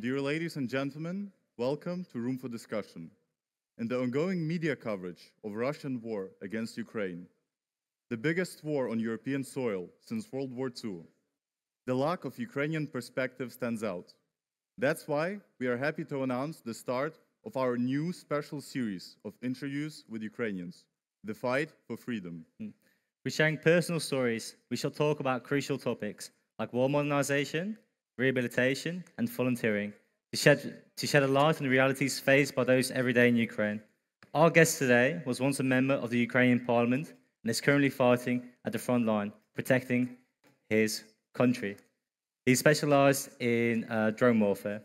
Dear ladies and gentlemen, welcome to Room for Discussion. In the ongoing media coverage of Russian war against Ukraine, the biggest war on European soil since World War II, the lack of Ukrainian perspective stands out. That's why we are happy to announce the start of our new special series of interviews with Ukrainians, The Fight for Freedom. We're sharing personal stories. We shall talk about crucial topics like war modernization, rehabilitation, and volunteering to shed, to shed a light on the realities faced by those every day in Ukraine. Our guest today was once a member of the Ukrainian parliament and is currently fighting at the front line, protecting his country. He specialized in uh, drone warfare.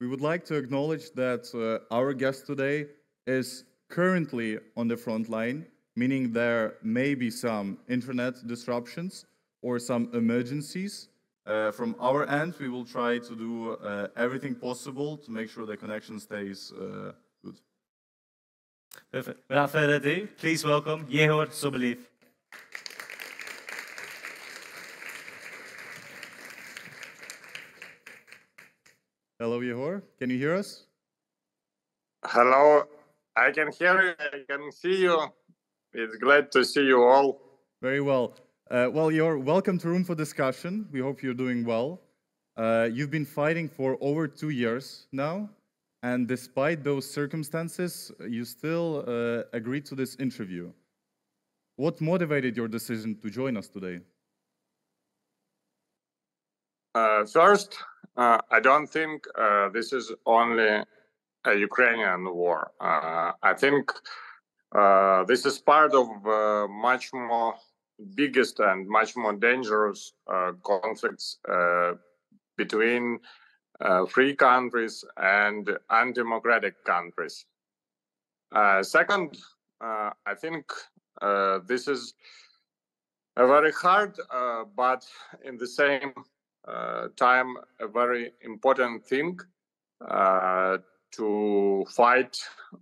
We would like to acknowledge that uh, our guest today is currently on the front line meaning there may be some internet disruptions or some emergencies. Uh, from our end, we will try to do uh, everything possible to make sure the connection stays uh, good. Perfect. Without further ado, please welcome Yehor Soboliev. Hello, Yehor. Can you hear us? Hello. I can hear you. I can see you. It's glad to see you all. Very well. Uh, well, you're welcome to Room for Discussion. We hope you're doing well. Uh, you've been fighting for over two years now, and despite those circumstances, you still uh, agreed to this interview. What motivated your decision to join us today? Uh, first, uh, I don't think uh, this is only a Ukrainian war. I think this is part of much more biggest and much more dangerous uh, conflicts uh, between uh, free countries and undemocratic countries. Uh, second, I think this is a very hard, but in the same time, a very important thing to fight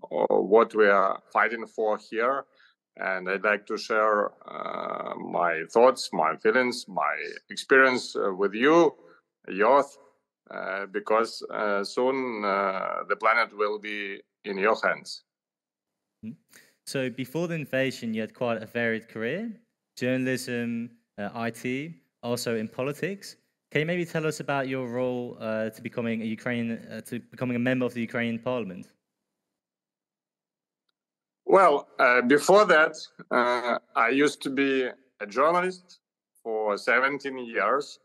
what we are fighting for here. And I'd like to share uh, my thoughts, my feelings, my experience uh, with you, Yoth, uh, because uh, soon uh, the planet will be in your hands. Hmm. So before the invasion, you had quite a varied career journalism, uh, IT, also in politics. Can you maybe tell us about your role to becoming a Ukrainian, to becoming a member of the Ukrainian Parliament? Well, uh, before that, uh, I used to be a journalist for 17 years,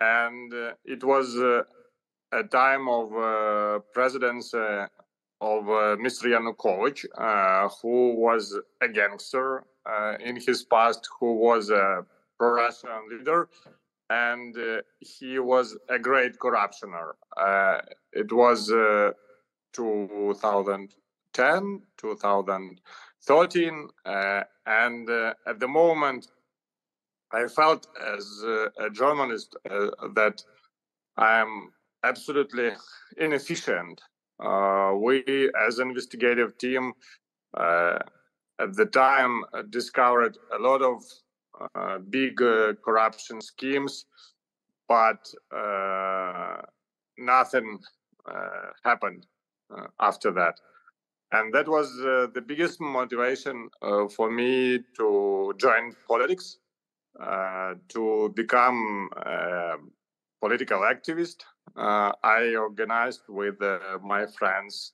and uh, it was uh, a time of presidency of Mr. Yanukovych, who was a gangster in his past, who was a pro-Russian leader, and uh, he was a great corruptioner. Uh, it was uh, 2010, 2013, uh, and uh, at the moment, I felt as a journalist uh, that I am absolutely inefficient. we, as an investigative team, at the time discovered a lot of uh, big uh, corruption schemes, but uh, nothing happened after that. And that was the biggest motivation for me to join politics, to become a political activist. I organized with my friends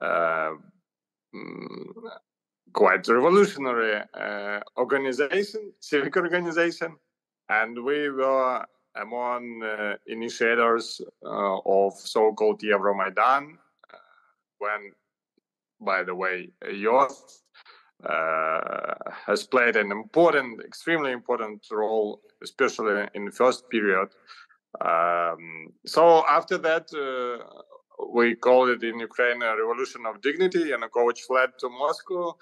uh, quite revolutionary uh, organization, civic organization, and we were among uh, initiators uh, of so-called Euromaidan, uh, when, by the way, Yoth uh, has played an important, extremely important role, especially in the first period. Um, so after that, uh, we called it in Ukraine a revolution of dignity, and Yanukovych fled to Moscow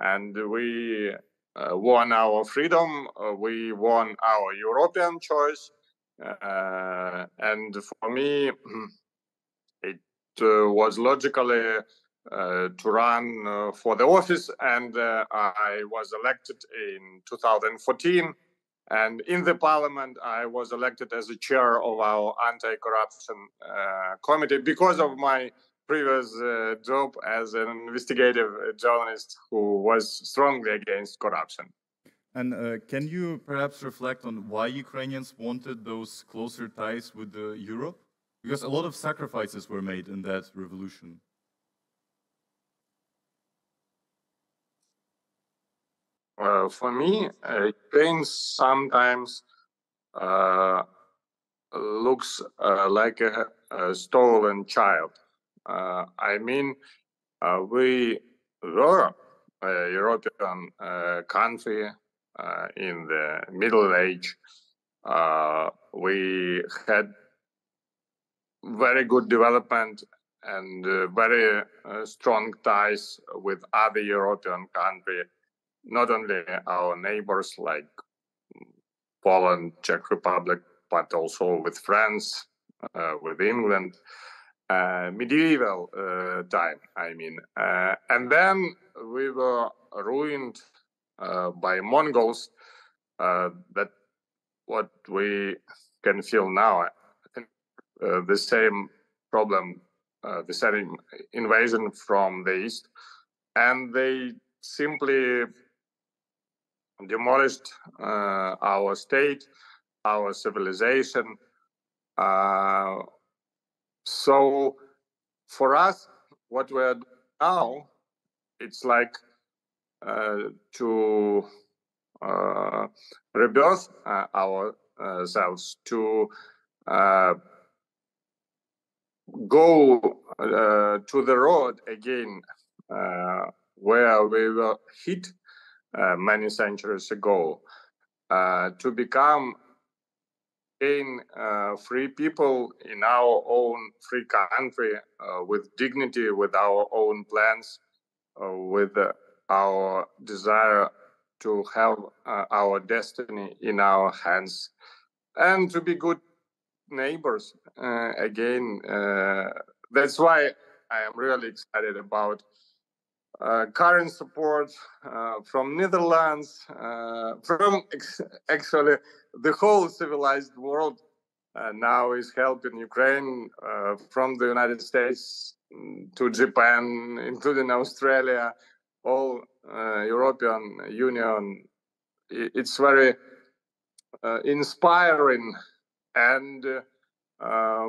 and we uh, won our freedom. Uh, we won our European choice. Uh, and for me, it uh, was logically uh, to run uh, for the office, and I was elected in 2014. And in the parliament, I was elected as the chair of our anti-corruption uh, committee because of my previous uh, job as an investigative journalist who was strongly against corruption. And uh, can you perhaps reflect on why Ukrainians wanted those closer ties with Europe? Because a lot of sacrifices were made in that revolution. For me, uh, Ukraine sometimes uh, looks uh, like a, a, stolen child. Uh, I mean, uh, we were a European country in the Middle Age. we had very good development and very strong ties with other European countries not only our neighbors like Poland, Czech Republic, but also with France, uh, with England, uh, medieval uh, time, I mean. Uh, and then we were ruined uh, by Mongols. Uh, that what we can feel now. The same problem, the same invasion from the east, and they simply demolished uh, our state, our civilization. Uh, so for us, what we're now, it's like uh, to uh, rebirth uh, ourselves, to uh, go to the road again where we were hit many centuries ago. Uh, to become in uh, free people in our own free country with dignity, with our own plans, with our desire to have uh, our destiny in our hands and to be good neighbors uh, again uh, that's why i am really excited about uh, current support uh, from Netherlands, uh, from actually the whole civilized world uh, now is helping Ukraine uh, from the United States to Japan, including Australia, all uh, European Union. It's very inspiring, and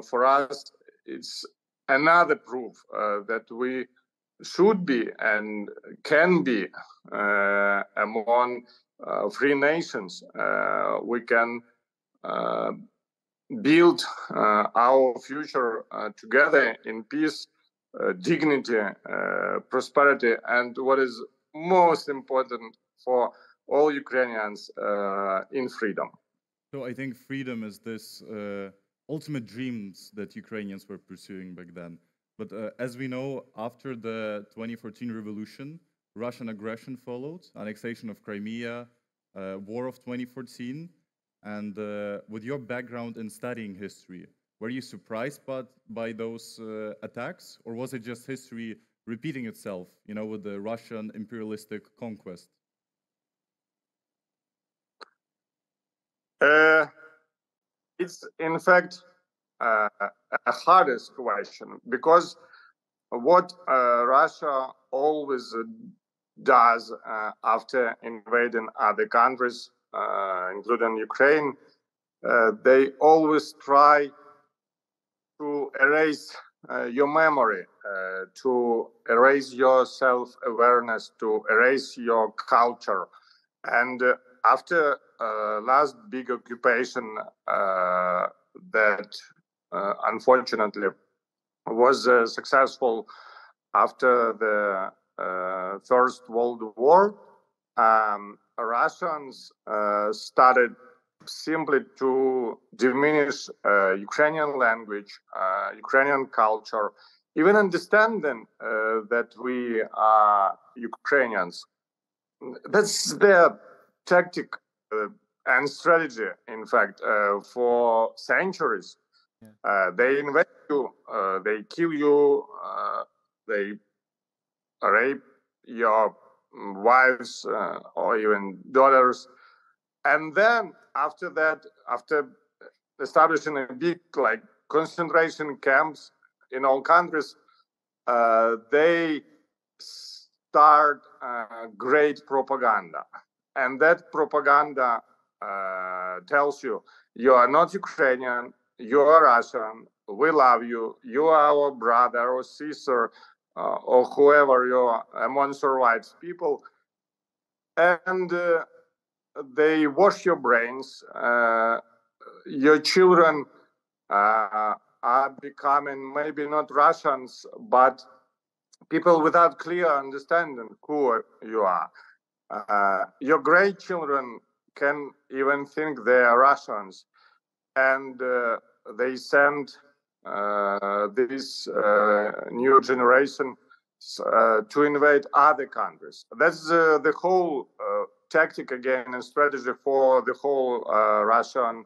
for us, it's another proof that we should be and can be uh, among uh, free nations. Uh, we can uh, build uh, our future uh, together in peace, dignity, prosperity, and what is most important for all Ukrainians in freedom. So I think freedom is this ultimate dreams that Ukrainians were pursuing back then. But uh, as we know, after the 2014 revolution, Russian aggression followed, annexation of Crimea, uh, war of 2014. And uh, with your background in studying history, were you surprised by, by those uh, attacks? Or was it just history repeating itself, you know, with the Russian imperialistic conquest? Uh, it's in fact uh, a hardest question because what uh, Russia always does uh, after invading other countries, uh, including Ukraine, uh, they always try to erase uh, your memory, to erase your self awareness, to erase your culture. And after last big occupation that uh, unfortunately was uh, successful after the uh, First World War. Um, Russians started simply to diminish uh, Ukrainian language, uh, Ukrainian culture, even understanding uh, that we are Ukrainians. That's their tactic and strategy, in fact, for centuries. Yeah. Uh, they invade you, uh, they kill you, uh, they rape your wives or even daughters. and then after that, after establishing a big like concentration camps in all countries, uh, they start uh, great propaganda, and that propaganda uh, tells you you are not Ukrainian, you are Russian, we love you, you are our brother or sister, uh, or whoever you are amongst the people, and uh, they wash your brains. Uh, your children uh, are becoming maybe not Russians, but people without clear understanding who you are. Uh, your great children can even think they are Russians, and uh, they send uh, this uh, new generation uh, to invade other countries. That's the whole tactic again and strategy for the whole Russian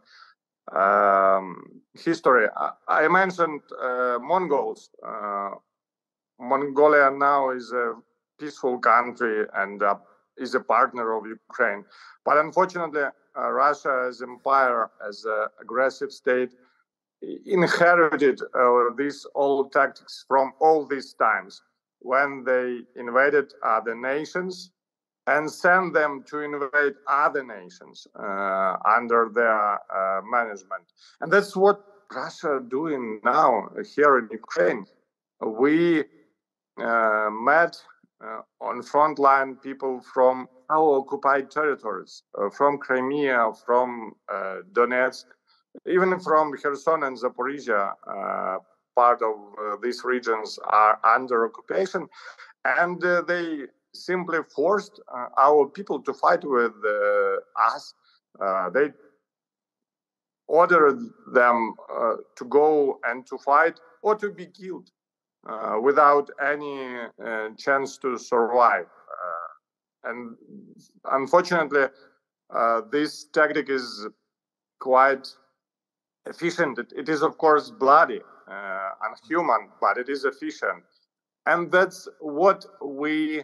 um, history. I, I mentioned Mongols. Mongolia now is a peaceful country and uh, is a partner of Ukraine. But unfortunately, uh, Russia as empire, as an aggressive state, inherited uh, these old tactics from all these times when they invaded other nations and sent them to invade other nations uh, under their uh, management. And that's what Russia doing now here in Ukraine. We uh, met uh, on frontline people from our occupied territories, uh, from Crimea, from Donetsk, even from Kherson and Zaporizhia, uh, part of uh, these regions are under occupation, and uh, they simply forced our people to fight with us. they ordered them to go and to fight or to be killed. Uh, without any uh, chance to survive. Uh, and unfortunately, this tactic is quite efficient. It, it is, of course, bloody uh, and human, but it is efficient. And that's what we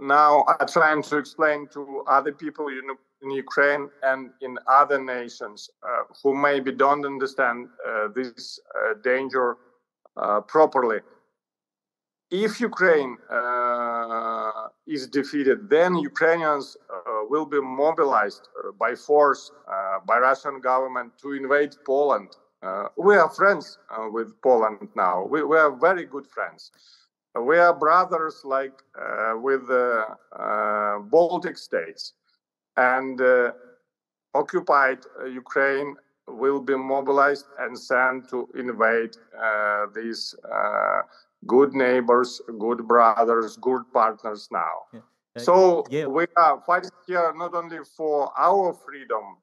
now are trying to explain to other people in, in Ukraine and in other nations uh, who maybe don't understand uh, this uh, danger uh, properly. If Ukraine uh, is defeated, then Ukrainians uh, will be mobilized uh, by force uh, by Russian government to invade Poland. Uh, we are friends uh, with Poland now. We, we, are very good friends. We are brothers like with the Baltic states. And occupied Ukraine will be mobilized and sent to invade these good neighbors, good brothers, good partners now. Yeah. Uh, so yeah. we are fighting here not only for our freedom,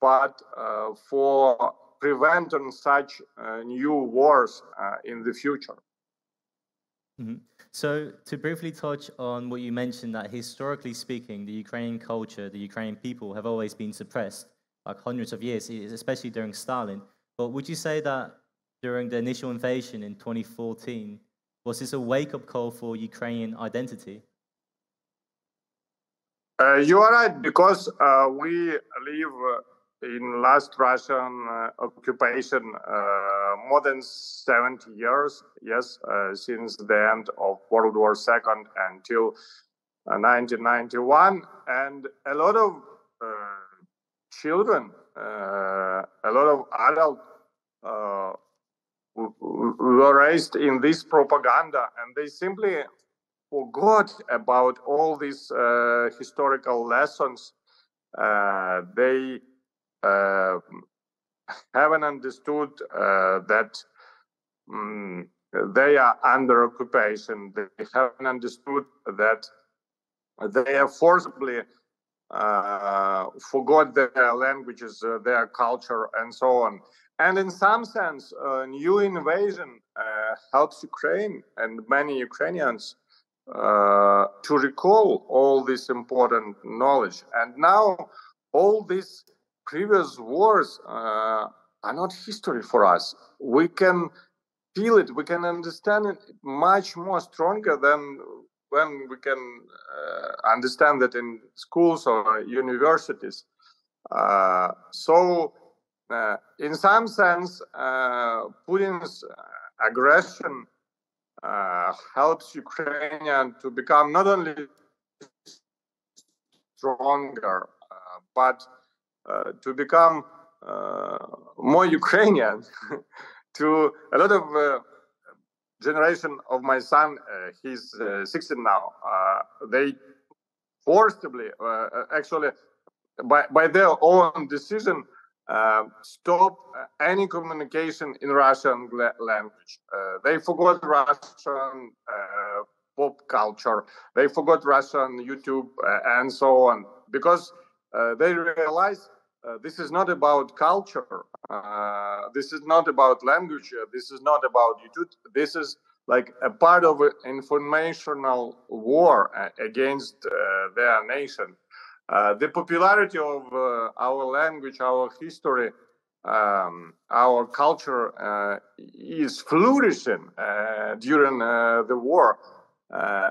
but uh, for preventing such uh, new wars uh, in the future. Mm-hmm. So, to briefly touch on what you mentioned, that historically speaking, the Ukrainian culture, the Ukrainian people have always been suppressed, like hundreds of years, especially during Stalin. But would you say that during the initial invasion in 2014, was this a wake up call for Ukrainian identity? Uh, you are right because uh, we live uh, in last Russian uh, occupation uh, more than 70 years. Yes, uh, since the end of World War II until 1991, and a lot of children, a lot of adults were raised in this propaganda and they simply forgot about all these uh, historical lessons uh, they uh, haven't understood uh, that um, they are under occupation they haven't understood that they are forcibly uh, forgot their languages, uh, their culture, and so on. And in some sense, a new invasion uh, helps Ukraine and many Ukrainians uh, to recall all this important knowledge. And now, all these previous wars uh, are not history for us. We can feel it, we can understand it much more stronger than when we can uh, understand that in schools or universities. Uh, so, in some sense, uh, Putin's aggression helps Ukrainian to become not only stronger, but to become more Ukrainian. to a lot of uh, generation of my son, uh, he's uh, 16 now. they forcibly, actually, by, by their own decision, uh, stop any communication in Russian language. Uh, they forgot Russian uh, pop culture. They forgot Russian YouTube and so on because they realize uh, this is not about culture. Uh, this is not about language. Uh, this is not about YouTube. This is like a part of an informational war against their nation. The popularity of our language, our history, um, our culture uh, is flourishing uh, during uh, the war.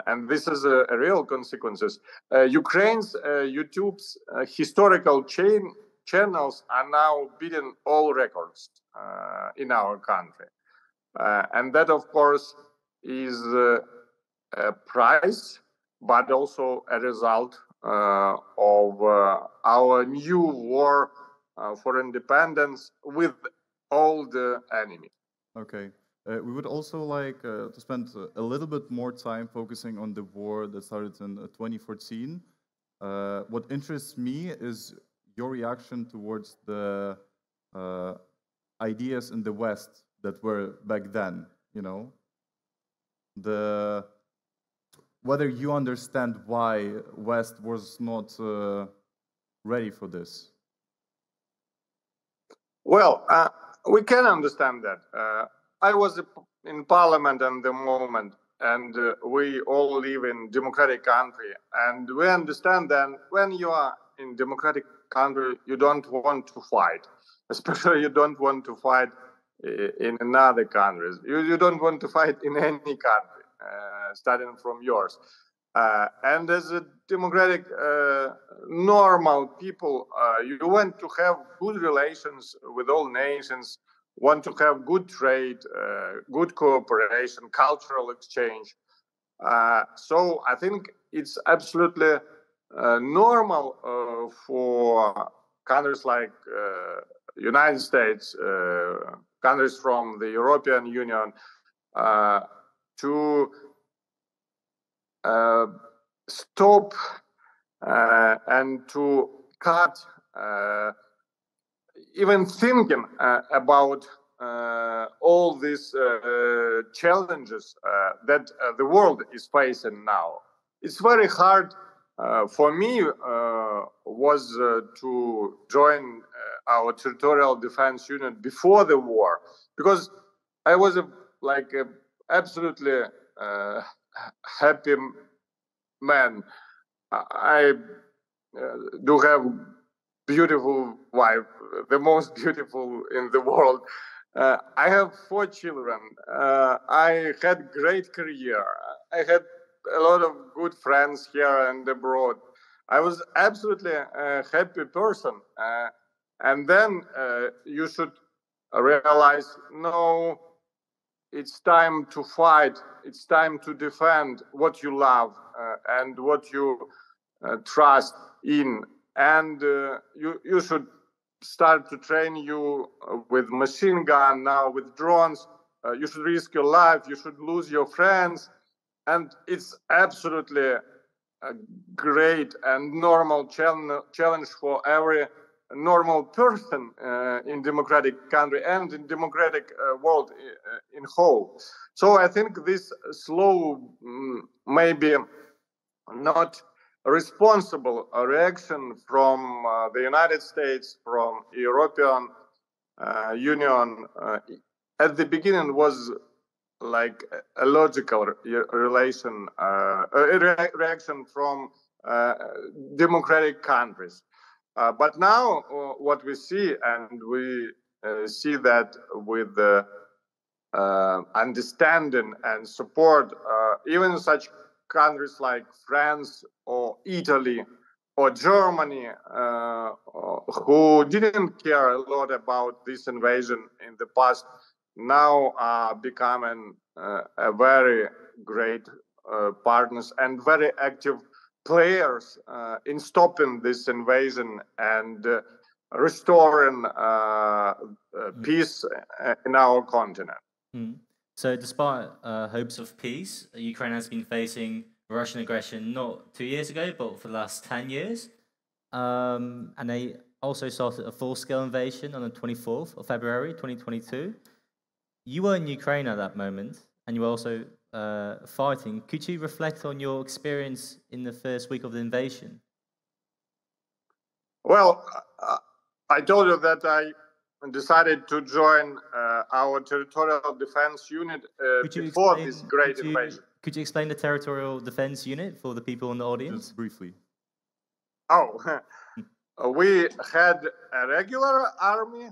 and this is a, a real consequences. Ukraine's YouTube's historical chain channels are now beating all records uh, in our country. Uh, and that, of course, is uh, a price, but also a result uh, of uh, our new war uh, for independence with all the enemy. Okay. we would also like to spend a little bit more time focusing on the war that started in 2014. what interests me is your reaction towards the uh, ideas in the West that were back then, you know? The whether you understand why West was not uh, ready for this. Well, uh, we can understand that. Uh, I was in parliament at the moment, and uh, we all live in democratic country, and we understand that when you are in democratic country you don't want to fight especially you don't want to fight in another countries you, you don't want to fight in any country uh, starting from yours. Uh, and as a democratic uh, normal people uh, you want to have good relations with all nations want to have good trade uh, good cooperation cultural exchange. Uh, so i think it's absolutely uh, normal uh, for countries like uh, United States, countries from the European Union, to stop and to cut even thinking uh, about uh, all these uh, challenges that the world is facing now. It's very hard uh, for me uh, was uh, to join our territorial defense unit before the war because I was a, like a absolutely happy man. I do have beautiful wife, the most beautiful in the world. Uh, I have four children. Uh, I had great career. I had a lot of good friends here and abroad. I was absolutely a happy person. Uh, and then uh, you should realize no, it's time to fight, it's time to defend what you love uh, and what you uh, trust in. And uh, you, you should start to train you uh, with machine gun now with drones. you should risk your life, you should lose your friends and it's absolutely a great and normal challenge for every normal person uh, in democratic country and in democratic uh, world uh, in whole so i think this slow mm, maybe not responsible reaction from uh, the united states from european uh, union uh, at the beginning was like a logical re- relation, uh, a re- reaction from uh, democratic countries. Uh, but now, uh, what we see, and we uh, see that with the uh, understanding and support, even such countries like France or Italy, or Germany, uh, who didn't care a lot about this invasion in the past, now are becoming uh, a very great uh, partners and very active players uh, in stopping this invasion and uh, restoring uh, mm. peace in our continent. Mm. So, despite hopes of peace, Ukraine has been facing Russian aggression not two years ago, but for the last 10 years. Um, and they also started a full scale invasion on the 24th of February 2022. You were in Ukraine at that moment, and you were also uh, fighting. Could you reflect on your experience in the first week of the invasion? Well, uh, I told you that I decided to join uh, our territorial defense unit uh, before explain, this great could you, invasion. Could you explain the territorial defense unit for the people in the audience? Just briefly. Oh, we had a regular army.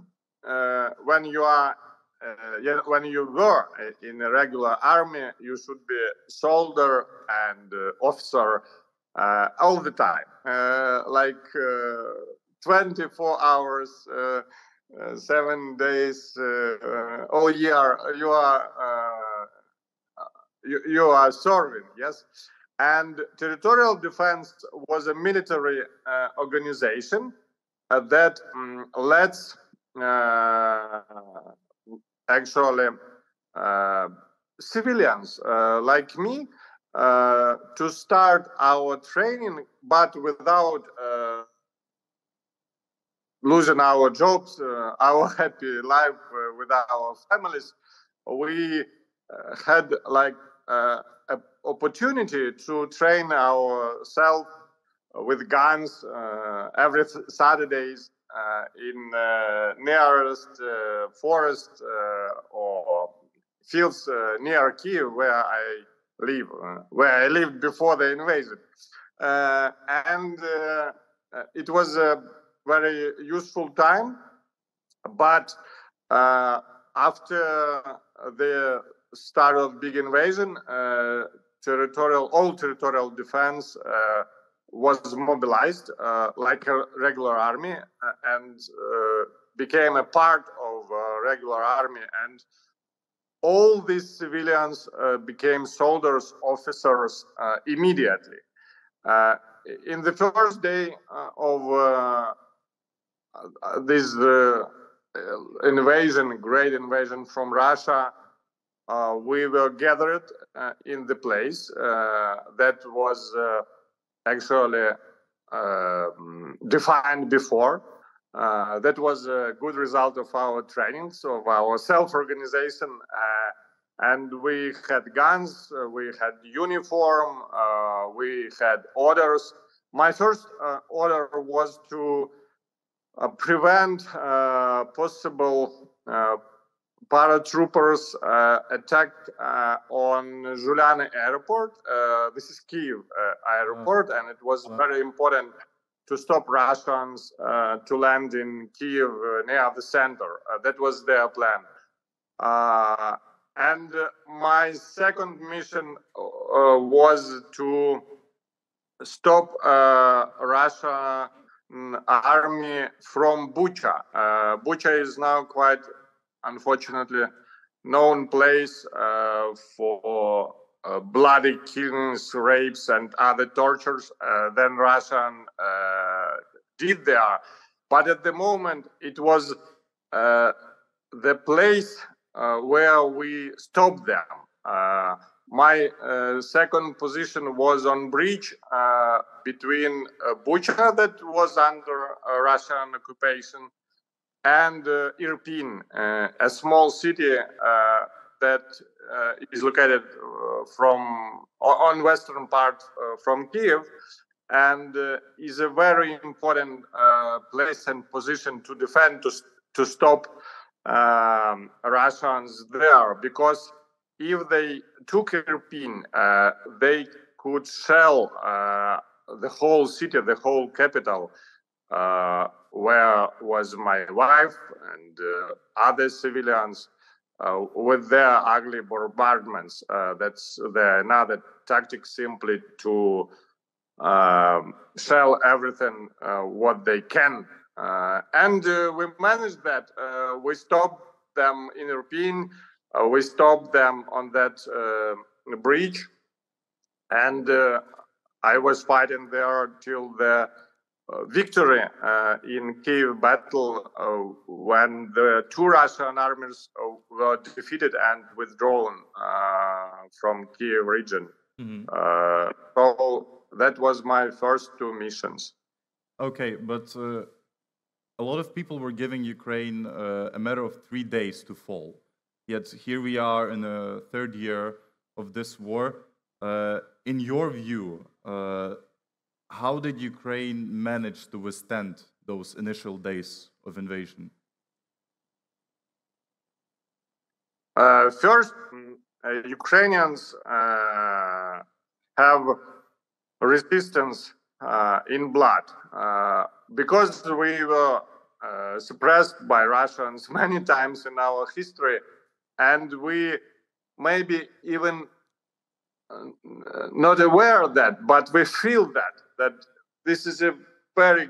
Uh, when you are uh, when you were in a regular army, you should be soldier and uh, officer uh, all the time, uh, like uh, 24 hours, uh, seven days, all year. You are you, you are serving, yes. And territorial defense was a military organization that um, lets actually uh, civilians uh, like me uh, to start our training, but without losing our jobs, our happy life with our families. We had like opportunity to train ourselves with guns every Saturdays in uh, nearest uh, forest or fields near Kiev where I live, where I lived before the invasion. and it was a very useful time, but after the start of big invasion, uh, territorial all territorial defense uh, was mobilized uh, like a regular army uh, and uh, became a part of a regular army. And all these civilians uh, became soldiers officers uh, immediately. Uh, in the first day of this invasion great invasion from russia we were gathered in the place that was actually um, defined before. Uh, that was a good result of our trainings, of our self-organization, uh, and we had guns, uh, we had uniform, uh, we had orders. My first uh, order was to uh, prevent possible paratroopers uh, attacked uh, on Zhuliany airport. Uh, this is Kiev airport, and it was very important to stop Russians to land in Kiev near the center. that was their plan. and my second mission was to stop Russia mm, army from Bucha. Uh, Bucha is now quite unfortunately known place uh, for uh, bloody killings, rapes, and other tortures uh, than Russian uh, did there. But at the moment, it was uh, the place uh, where we stopped them. my second position was on bridge between Bucha, that was under Russian occupation, and uh, Irpin, uh, a small city uh, that uh, is located uh, from on western part uh, from Kiev, and is a very important place and position to defend to to stop um, Russians there because if they took Irpin, they could shell the whole city, the whole capital uh, where was my wife and uh, other civilians uh, with their ugly bombardments. that's the, another tactic simply to um, sell everything uh, what they can. Uh, and uh, we managed that. Uh, we stopped them in Irpin. Uh, we stopped them on that bridge. And I was fighting there till the victory in Kiev battle when the two Russian armies were defeated and withdrawn from Kiev region. Mm-hmm. so that was my first two missions. Okay, but uh, a lot of people were giving Ukraine uh, a matter of three days to fall. Yet here we are in the third year of this war. Uh, in your view, uh, how did Ukraine manage to withstand those initial days of invasion? Uh, first, uh, Ukrainians have resistance uh, in blood uh, because we were uh, suppressed by Russians many times in our history, and we maybe even uh, not aware of that, but we feel that that this is a very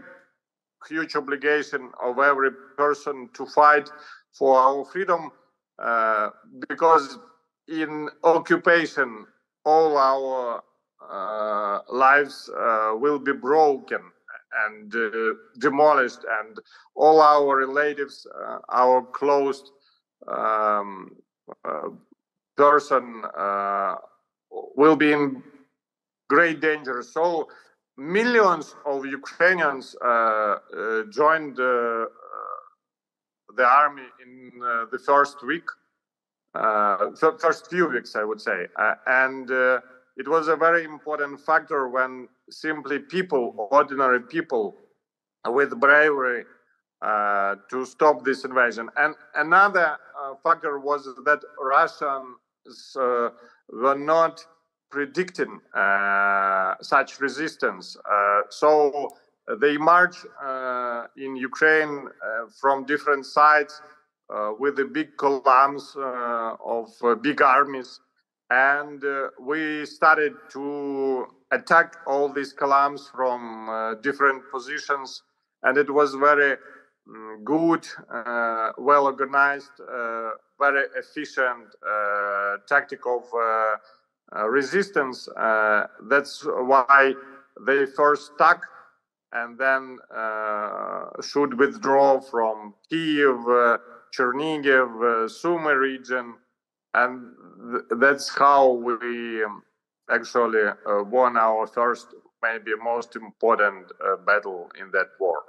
huge obligation of every person to fight for our freedom, uh, because in occupation all our uh, lives uh, will be broken and uh, demolished, and all our relatives, our close um, person will be in great danger. So millions of Ukrainians uh, uh, joined uh, the army in the first week, first few weeks, I would say, and it was a very important factor when simply people, ordinary people, with bravery uh, to stop this invasion. And another uh, factor was that Russians uh, were not predicting uh, such resistance. Uh, so they march uh, in Ukraine from different sides with the big columns of big armies and uh, we started to attack all these columns from uh, different positions and it was very um, good uh, well organized uh, very efficient uh, tactic of uh, resistance that's why they first stuck and then should withdraw from kiev chernihiv sumy region and th- that's how we um, actually uh, won our first, maybe most important uh, battle in that war.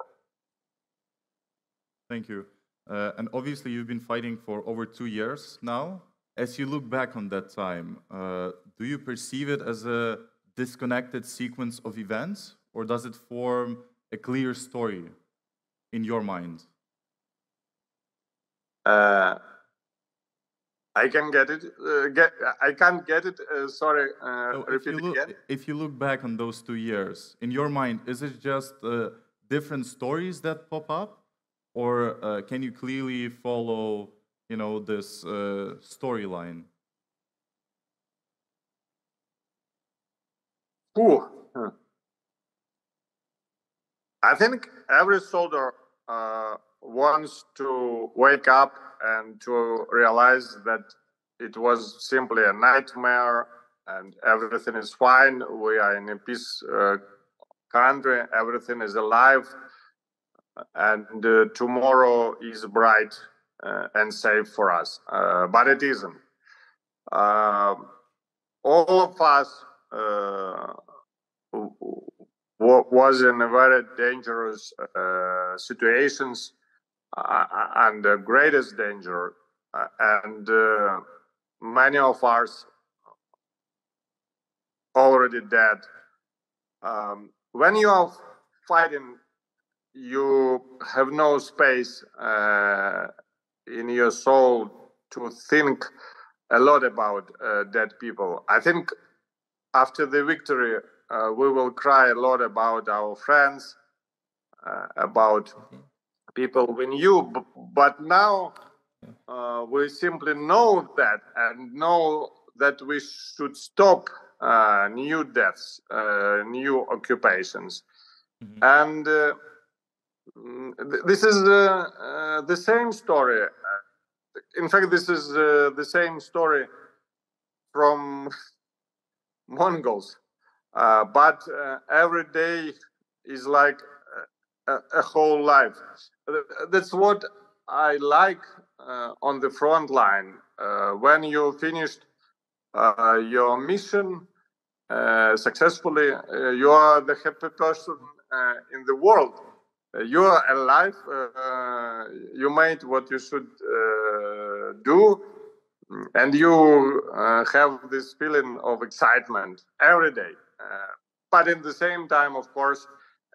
Thank you. Uh, and obviously, you've been fighting for over two years now. As you look back on that time, uh, do you perceive it as a disconnected sequence of events, or does it form a clear story in your mind? Uh, I can get it. Uh, get. I can't get it. Uh, sorry. Uh, so repeat look, again. If you look back on those two years, in your mind, is it just uh, different stories that pop up, or uh, can you clearly follow, you know, this uh, Ooh. I think every soldier wants to wake up and to realize that it was simply a nightmare and everything is fine. We are in a peace uh, country, everything is alive, and uh, tomorrow is bright uh, and safe for us. Uh, but it isn't. Um, all of us uh, was in a very dangerous uh, situations uh, and the greatest danger, uh, and uh, many of us already dead. Um, when you are fighting, you have no space uh, in your soul to think a lot about uh, dead people. I think after the victory, uh, we will cry a lot about our friends, about people we knew, but now uh, we simply know that and know that we should stop uh, new deaths, uh, new occupations. Mhm. And uh, th- this is uh, uh, the same story. Uh, In fact, this is uh, the same story from Mongols. Uh, but uh, every day is like a, a whole life. Uh, That's what I like uh, on the front line. Uh, when you finished uh, your mission successfully, you are the happy person in the world. You are alive. You made what you should do, and you uh, have this feeling of excitement every day. Uh, but in the same time, of course,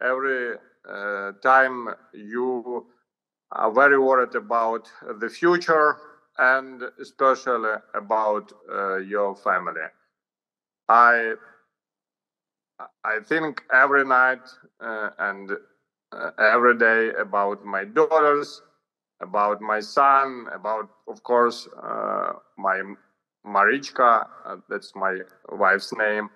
every uh, time you are very worried about the future and especially about uh, your family. I I think every night uh, and uh, every day about my daughters, about my son, about of course uh, my Marichka. Uh, that's my wife's name.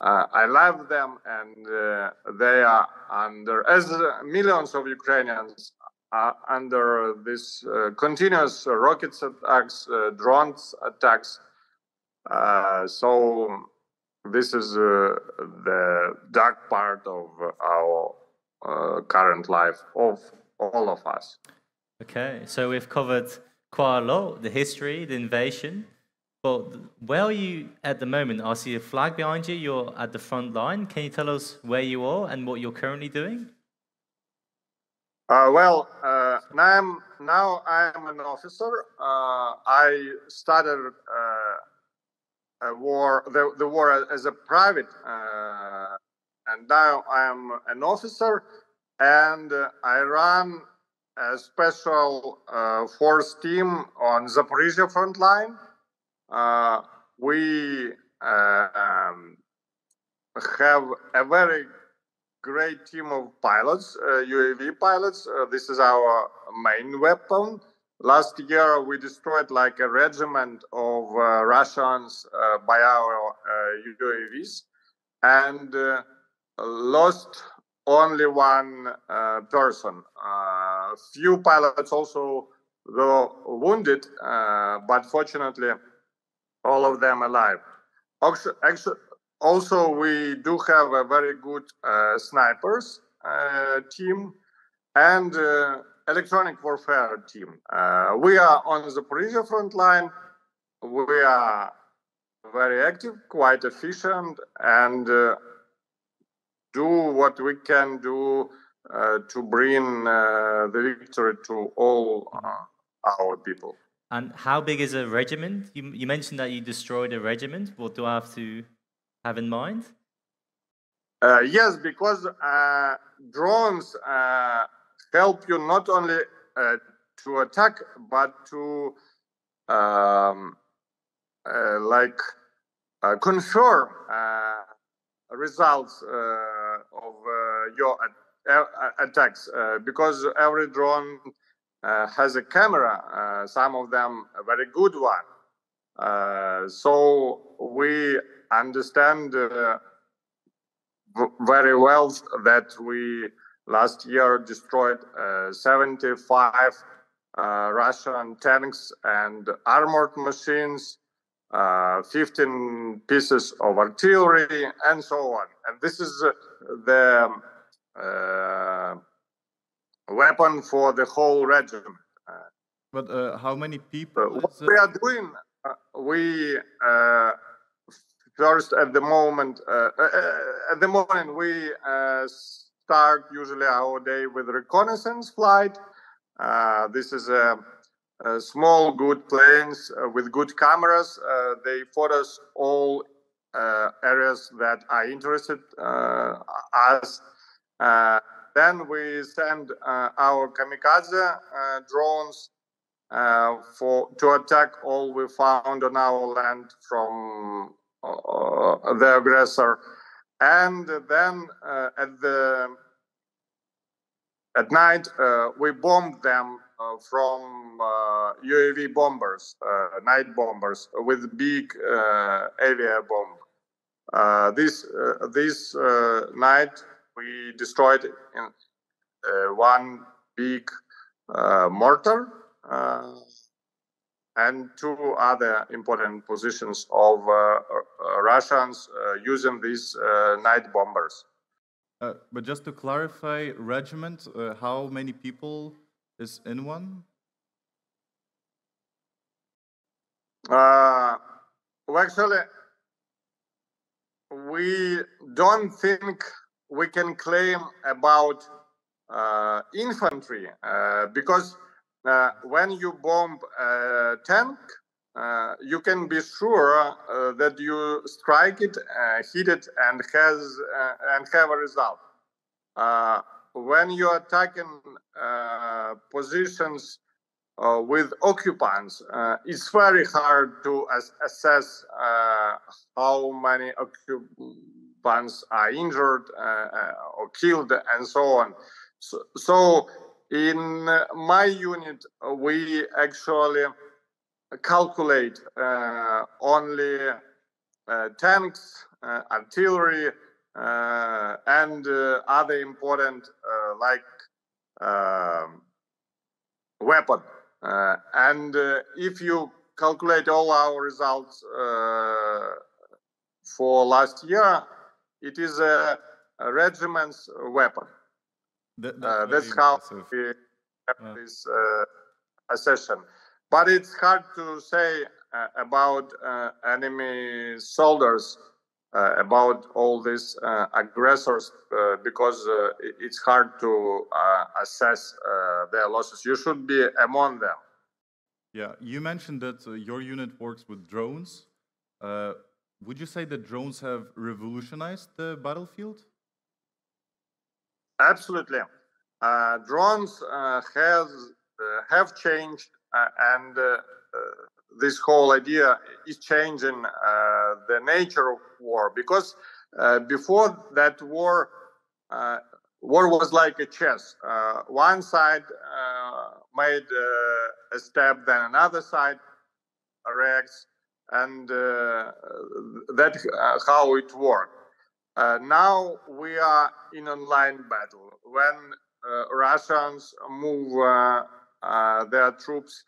Uh, I love them, and uh, they are under, as millions of Ukrainians are under this uh, continuous rockets attacks, uh, drones attacks. So this is the dark part of our current life of all of us. Okay, so we've covered quite a lot the history, the invasion. But where are you at the moment? I see a flag behind you. You're at the front line. Can you tell us where you are and what you're currently doing? Uh, well, uh, now I'm now I'm an officer. Uh, I started uh, a war, the, the war as a private, uh, and now I'm an officer, and I run a special uh, force team on Zaporizhia front line. Uh, we uh, um, have a very great team of pilots, uh, UAV pilots. Uh, this is our main weapon. Last year, we destroyed like a regiment of uh, Russians uh, by our uh, UAVs and uh, lost only one uh, person. Uh, few pilots also were wounded, uh, but fortunately, all of them alive. Actually, also we do have a very good uh, snipers uh, team and uh, electronic warfare team. We are on the Zaporizhia front line. We are very active, quite efficient, and do what we can do uh, to bring uh, the victory to all uh, our people. And how big is a regiment? You, you mentioned that you destroyed a regiment. What do I have to have in mind? Uh, yes, because uh, drones uh, help you not only uh, to attack, but to um, uh, like uh, confer uh, results uh, of uh, your at- attacks. Uh, because every drone uh, has a camera, some of them a very good one. So we understand. Very well that we last year destroyed uh, 75 uh, Russian tanks and armored machines, uh, 15 pieces of artillery, and so on. And this is uh, the uh, weapon for the whole regiment. But uh, how many people? what we are doing, uh, we uh, first at the moment, uh, uh, uh, at the moment we uh, start usually our day with reconnaissance flight. Uh, this is a, a small, good planes uh, with good cameras. Uh, they photos all uh, areas that are interested uh, us. Uh, then we send uh, our kamikaze uh, drones uh, for to attack all we found on our land from uh, the aggressor, and then uh, at the at night uh, we bombed them uh, from uh, UAV bombers, uh, night bombers with big uh, avia bomb. Uh, this uh, this uh, night we destroyed in uh, one big uh, mortar and two other important positions of Russians using these night bombers. but just to clarify, regiment, how many people is in one? Uh, well, actually, we don't think we can claim about uh, infantry uh, because uh, when you bomb a tank, uh, you can be sure uh, that you strike it, uh, hit it, and has and have a result. When you're attacking positions uh, with occupants, uh, it's very hard to as- assess uh, how many occupants are injured uh, uh, or killed and so on. So, so in my unit, we actually calculate uh, only tanks, artillery, and other important like um, weapon uh, and uh, if you calculate all our results uh, for last year, it is a, a regiment's weapon. That, that's, that's how we have yeah. this accession. But it's hard to say about enemy soldiers uh, about all these uh, aggressors uh, because it's hard to assess their losses. You should be among them. Yeah, you mentioned that your unit works with drones. would you say that drones have revolutionized the battlefield? Absolutely. Uh, drones uh, has uh, have changed, and this whole idea is changing uh, the nature of war. Because uh, before that war uh, war was like a chess. Uh, one side uh, made uh, a step then another side reacts and that how it worked. Now we are in online battle. When russians move their troops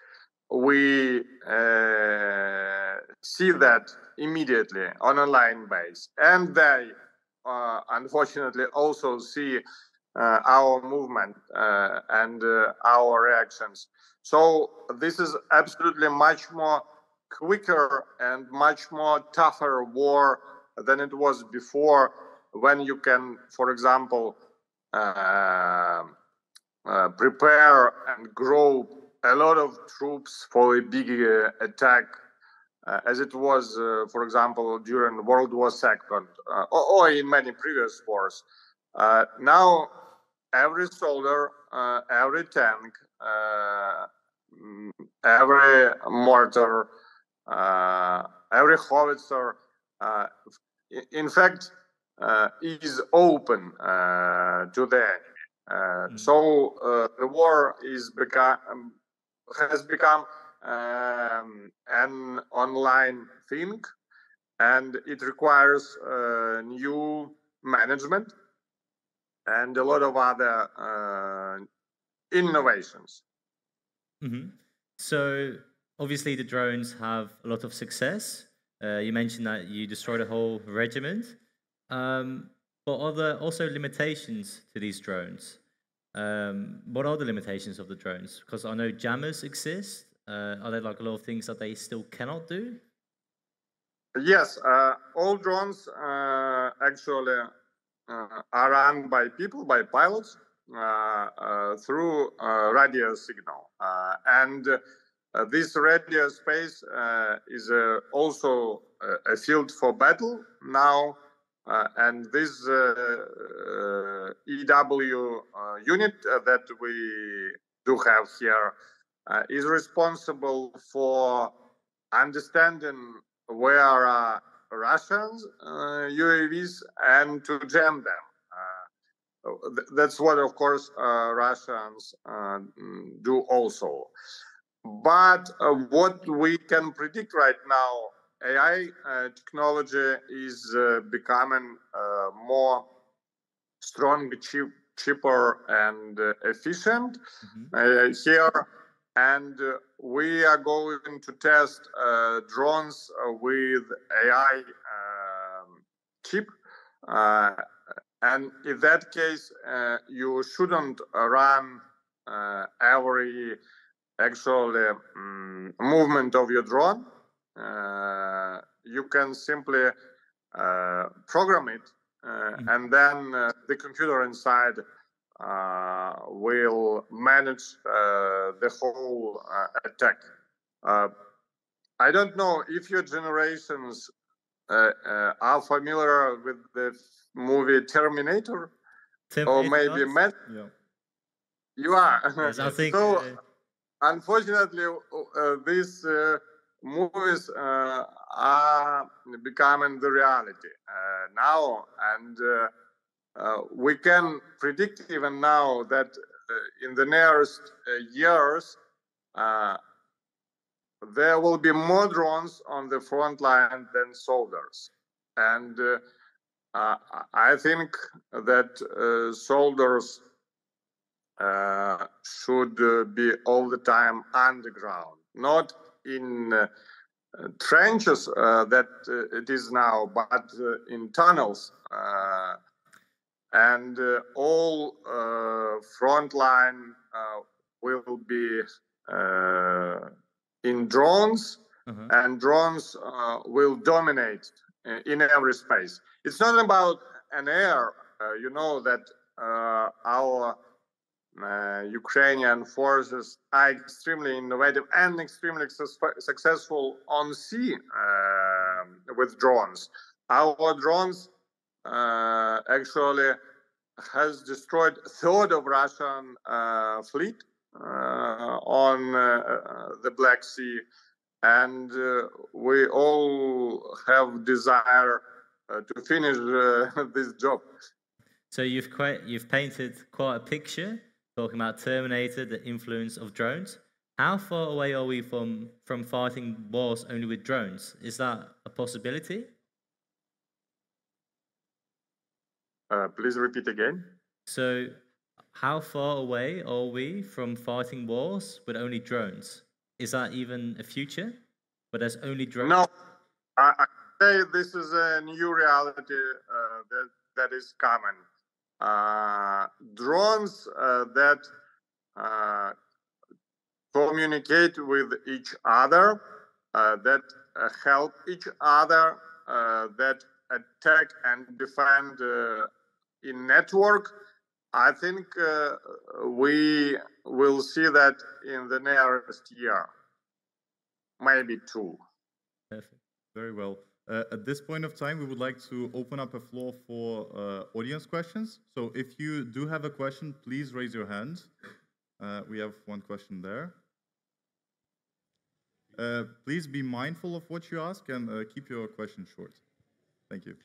we uh, see that immediately on a line base. And they uh, unfortunately also see uh, our movement uh, and uh, our reactions. So this is absolutely much more quicker and much more tougher war than it was before when you can for example uh, prepare and grow a lot of troops for a big uh, attack, uh, as it was, uh, for example, during World War II uh, or, or, in many previous wars. Uh, now, every soldier, uh, every tank, every mortar, every howitzer, in fact, is open to the enemy. Mm. So the war is become has become um, an online thing and it requires uh, new management and a lot of other uh, innovations. Mm-hmm. So, obviously, the drones have a lot of success. Uh, you mentioned that you destroyed a whole regiment. Um, but are there also limitations to these drones? Um, what are the limitations of the drones? Because I know jammers exist. Uh, are there like a lot of things that they still cannot do? Yes, uh, all drones uh, actually uh, are run by people, by pilots, uh, uh, through radio signal. and this radio space is also a field for battle now and this uh, uh, EW unit that we do have here is responsible for understanding where are Russians UAVs and to jam them. That's what of course uh, russians uh, do also. But uh, what we can predict right now AI uh, technology is uh, becoming uh, more strong, cheap, cheaper, and uh, efficient Mhm. uh, here. And uh, we are going to test uh, drones uh, with AI um, chip. Uh, and in that case, uh, you shouldn't run uh, every actual um, movement of your drone. Uh, you can simply uh, program it, uh, Mhm. and then uh, the computer inside uh, will manage uh, the whole uh, attack. Uh, I don't know if your generations uh, uh, are familiar with the movie Terminator, or maybe? Matt. Yeah. You are. Yes, I think. so. uh, unfortunately, uh, uh, movies uh, are becoming the reality uh, now, and uh, uh, we can predict even now that uh, in the nearest uh, years there will be more drones on the front line than soldiers, and I think that soldiers should be all the time underground, not in uh, trenches uh, that uh, it is now, but uh, in tunnels. Uh, and uh, all uh, front line uh, will be uh, in drones, uh-huh. and drones uh, will dominate in every space. It's not about an air. Uh, you know that uh, our uh, Ukrainian forces are extremely innovative and extremely success- successful on sea um with drones. Our drones uh, actually has destroyed a third of Russian uh, fleet uh, on uh, uh, the Black Sea, and uh, we all have desire uh, to finish uh, this job. So you've quite you've painted quite a picture talking about Terminator, the influence of drones. How far away are we from from fighting wars only with drones? Is that a possibility? Uh, please repeat again. So, how far away are we from fighting wars with only drones? Is that even a future? But there's only drones. No, I, I say this is a new reality uh, that that is common. Uh, drones uh, that uh, communicate with each other, that help each other, that attack and defend in network. I think we will see that in the nearest year, maybe two. Perfect. Very well. Uh, at this point of time, we would like to open up a floor for uh, audience questions. So if you do have a question, please raise your hand. Uh, we have one question there. Uh, please be mindful of what you ask and uh, keep your question short. Thank you.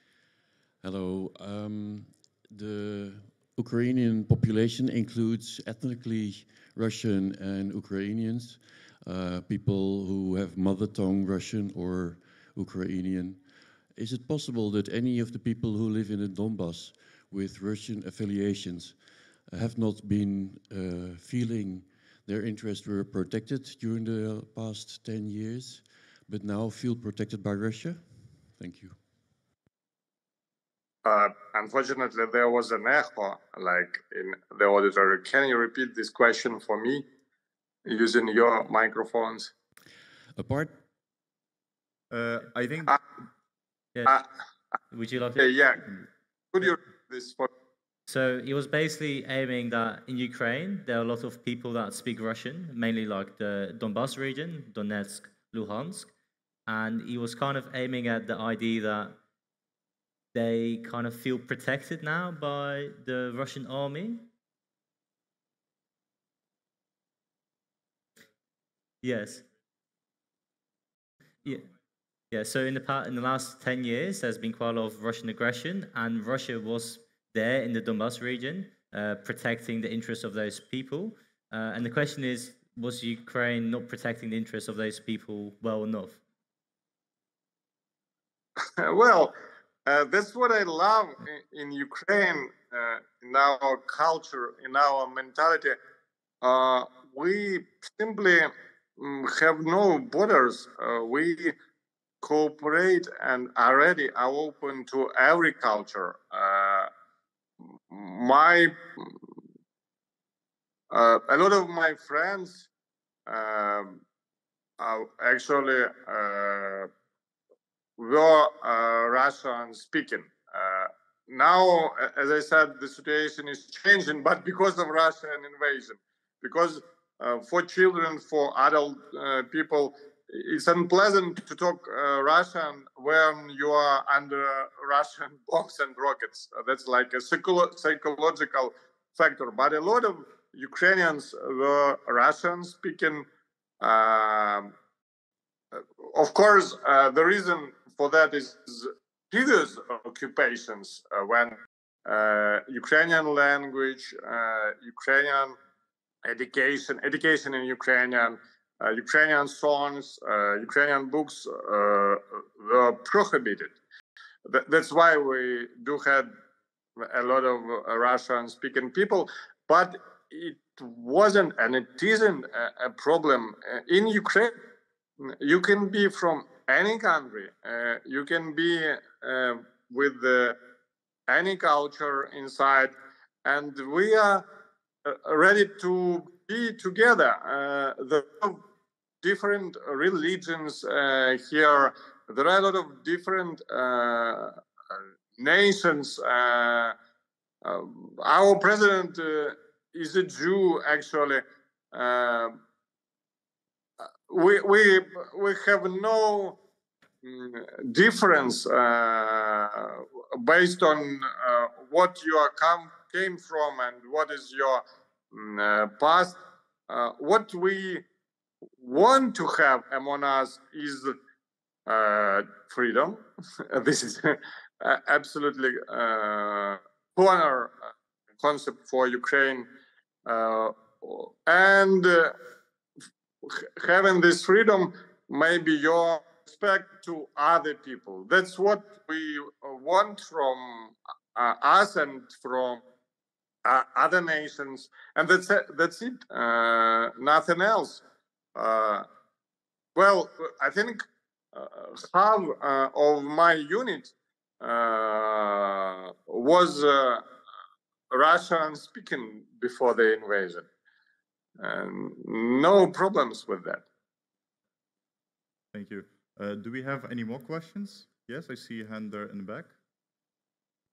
Hello. Um, the Ukrainian population includes ethnically Russian and Ukrainians, uh, people who have mother tongue Russian or Ukrainian. Is it possible that any of the people who live in the Donbass with Russian affiliations have not been uh, feeling their interests were protected during the past 10 years, but now feel protected by Russia? Thank you. Uh, unfortunately, there was an echo, like in the auditory. Can you repeat this question for me using your microphones? Apart Uh, I think Ah. Yes. Uh, Would you like to? yeah. Could you this for So he was basically aiming that in Ukraine there are a lot of people that speak Russian, mainly like the Donbass region, Donetsk, Luhansk, and he was kind of aiming at the idea that they kind of feel protected now by the Russian army. Yes. Yeah. Yeah, so in the pa- in the last 10 years, there's been quite a lot of Russian aggression, and Russia was there in the Donbass region, uh, protecting the interests of those people. Uh, and the question is, was Ukraine not protecting the interests of those people well enough? well, uh, that's what I love in, in Ukraine, uh, in our culture, in our mentality. Uh, we simply um, have no borders. Uh, we cooperate and already are open to every culture. Uh, my uh, a lot of my friends um, actually were uh, Russian speaking. Uh, now, as I said, the situation is changing, but because of Russian invasion, because uh, for children, for adult people, it's unpleasant to talk uh, Russian when you are under Russian bombs and rockets. Uh, that's like a psycholo- psychological factor. But a lot of Ukrainians were Russian speaking. Uh, of course, the reason for that is previous occupations uh, when uh, Ukrainian language, uh, Ukrainian education, education in Ukrainian, Uh, Ukrainian songs, uh, Ukrainian books uh, were prohibited. Th- that's why we do have a lot of Russian-speaking people, but it wasn't and it isn't a, a problem in Ukraine. You can be from any country. Uh, you can be uh, with any culture inside, and we are uh, ready to be together. the different religions here. There are a lot of different nations. Uh, our president uh, is a Jew, actually. Uh, we we we have no mm, difference uh, based on uh, what you are come came from and what is your mm, uh, past. Uh, what we want to have among us is uh, freedom. this is absolutely uh, corner concept for Ukraine, and having this freedom maybe your respect to other people. That's what we want from uh, us and from uh, other nations. And that's that's it uh, nothing else uh, well i think uh, half uh, of my unit was russian speaking before the invasion and no problems with that. Thank you. Uh, do we have any more questions? Yes, I see a hand there in the back.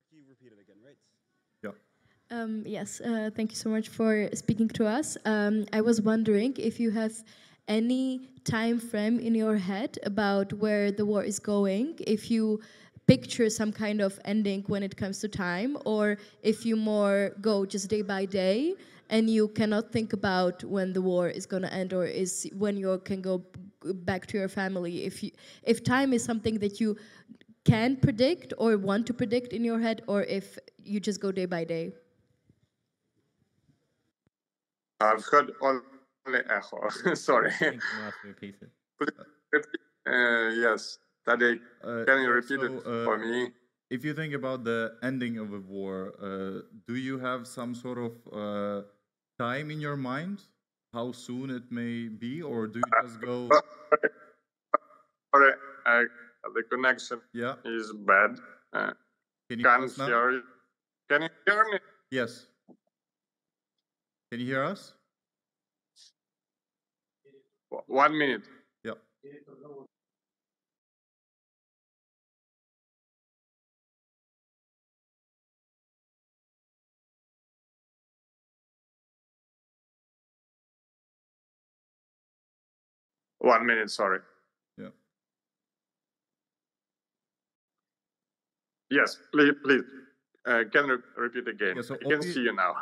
Can you repeat it again, right? Yeah. Um, yes, uh, thank you so much for speaking to us. Um, I was wondering if you have any time frame in your head about where the war is going, if you picture some kind of ending when it comes to time, or if you more go just day by day, and you cannot think about when the war is going to end or is when you can go back to your family. If you if time is something that you can predict or want to predict in your head or if you just go day by day. I've heard only echo sorry uh, yes Tadej, uh, can you repeat so, it uh, for me if you think about the ending of a war, uh, do you have some sort of uh, time in your mind how soon it may be, or do you just go? Sorry, uh, the connection yeah. is bad. Uh, Can you can't hear you. Can you hear me? Yes. Can you hear us? One minute. Yeah. One minute, sorry. Yeah. Yes, please, please. Uh, can you repeat again? Yeah, so I can see you now.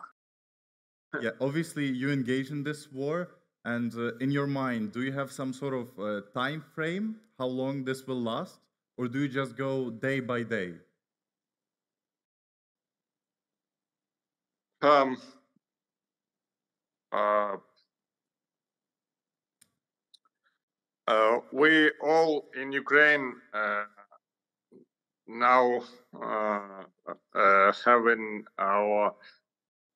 yeah, obviously you engage in this war, and uh, in your mind, do you have some sort of uh, time frame how long this will last, or do you just go day by day? Um. Uh, Uh, we all in Ukraine uh, now uh, uh, having our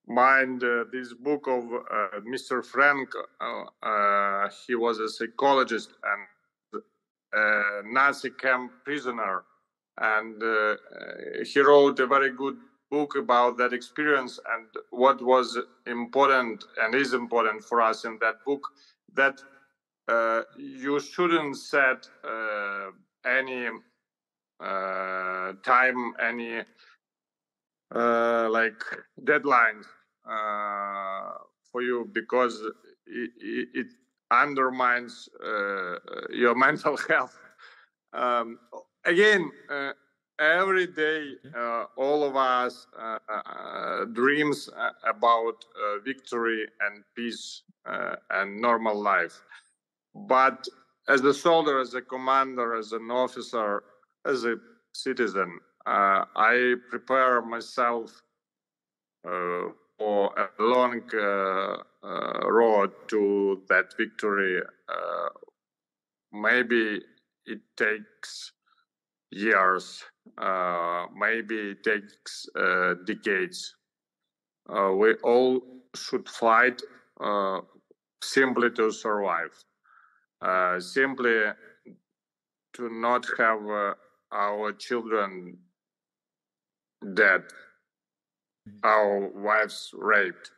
mind uh, this book of uh, Mr. Frankl. Uh, uh, he was a psychologist and a Nazi camp prisoner, and uh, uh, he wrote a very good book about that experience and what was important and is important for us in that book that uh, you shouldn't set uh, any uh, time, any uh, like deadlines uh, for you because it, it, it undermines uh, your mental health. Um, again, uh, every day, uh, all of us uh, uh, dreams about uh, victory and peace uh, and normal life. But as a soldier, as a commander, as an officer, as a citizen, uh, I prepare myself uh, for a long uh, uh, road to that victory. Uh, maybe it takes years, uh, maybe it takes decades. We all should fight simply to survive, simply to not have our children dead, our wives raped,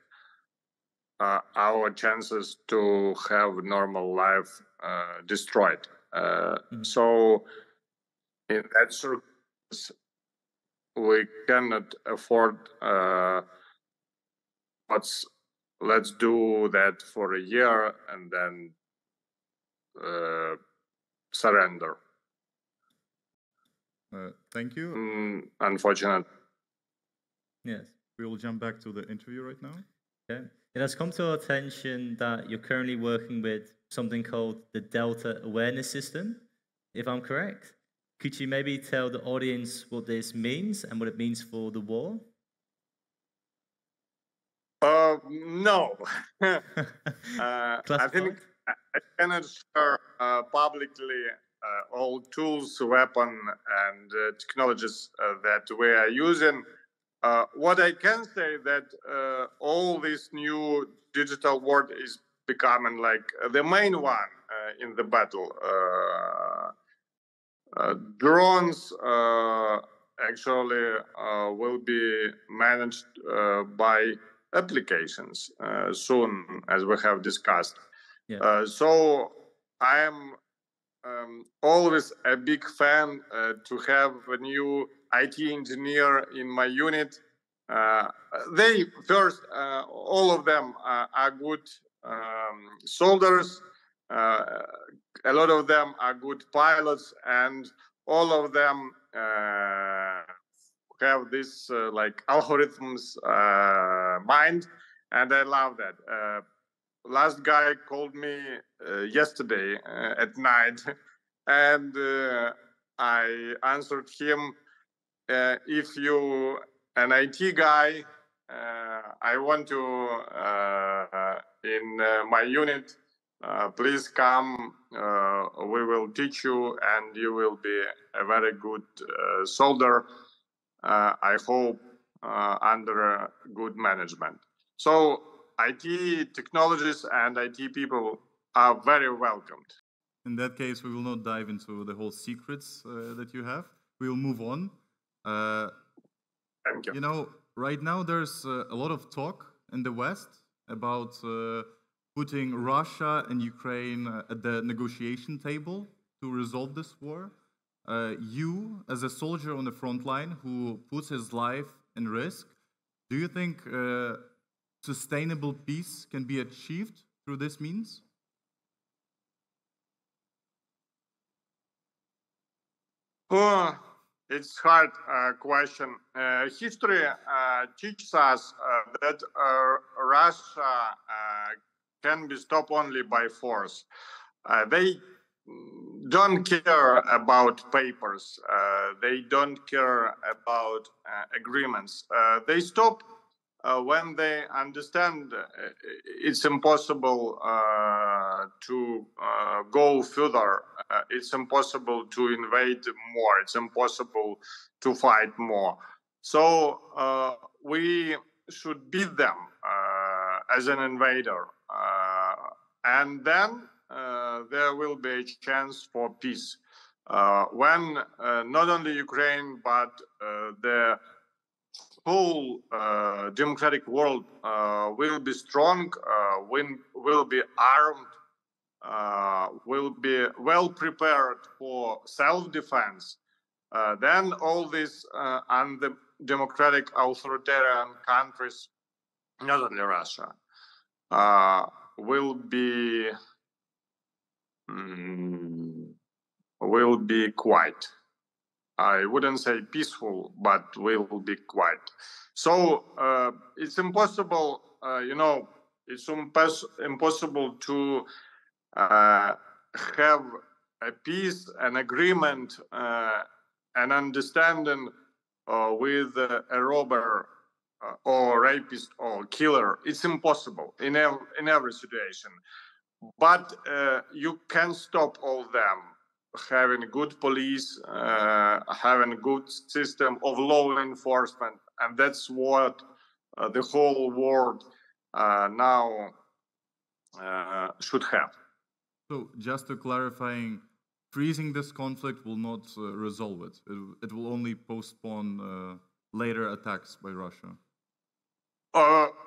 uh, our chances to have normal life uh, destroyed. Uh, Mhm. So, in that circumstance, we cannot afford. Uh, let's let's do that for a year and then uh, surrender. Uh, thank you. Mm, unfortunate. Yes. We will jump back to the interview right now. Okay. It has come to our attention that you're currently working with something called the Delta Awareness System, if I'm correct. Could you maybe tell the audience what this means and what it means for the war? Uh, no. uh, I think I I cannot share uh, publicly uh, all tools, weapon, and uh, technologies uh, that we are using. Uh, what I can say that uh, all this new digital world is becoming like uh, the main one uh, in the battle. Uh, uh, drones uh, actually uh, will be managed uh, by applications uh, soon, as we have discussed. Yeah. Uh, so I am um, always a big fan uh, to have a new IT engineer in my unit. Uh, they first, uh, all of them are, are good um, soldiers. Uh, a lot of them are good pilots, and all of them uh, have this uh, like algorithms uh, mind, and I love that. Last guy called me uh, yesterday uh, at night, and uh, I answered him, uh, "If you an IT guy, uh, I want to uh, in my unit." Please come. We will teach you, and you will be a very good soldier. I hope under good management. So IT technologies and IT people are very welcomed. In that case, we will not dive into the whole secrets uh, that you have. We will move on. Uh, Thank you. you know, right now there's uh, a lot of talk in the West about uh, putting Russia and Ukraine uh, at the negotiation table to resolve this war. Uh, you, as a soldier on the front line who puts his life in risk, do you think uh, sustainable peace can be achieved through this means? Oh, it's hard uh, question. Uh, history uh, teaches us uh, that uh, Russia uh, can be stopped only by force. They don't care about papers. They don't care about agreements. They stop uh, when they understand uh, it's impossible uh, to uh, go further. Uh, it's impossible to invade more. It's impossible to fight more. So uh, we should beat them as an invader, and then there will be a chance for peace. When not only Ukraine but the whole uh, democratic world uh, will be strong, uh, will, will be armed, uh, will be well prepared for self-defense, uh, then all these undemocratic authoritarian countries, not only Russia, will be mm, will be quiet. I wouldn't say peaceful, but will be quiet. So uh, it's impossible, uh, you know, it's impossible to uh, have a peace, an agreement, uh, an understanding uh, with a robber uh, or rapist or killer. It's impossible in every, in every situation. But you can stop all them having good police, uh, having good system of law enforcement, and that's what uh, the whole world uh, now uh, should have. So, just to clarifying, freezing this conflict will not uh, resolve it. it. it. will only postpone uh, later attacks by Russia.